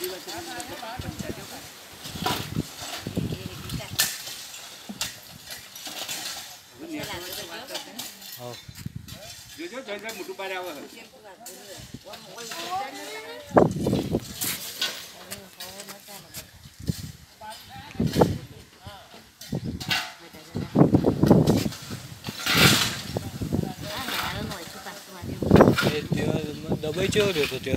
Oh. Jojo jangan mudu pada awal. Đâu bây chưa được rồi chưa?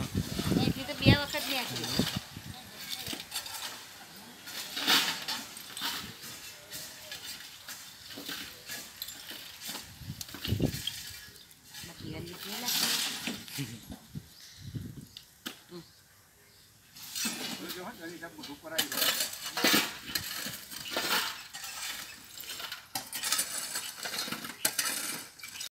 เดี๋ยวให้เดี๋ยวนี้ครับบุกรุกก็ได้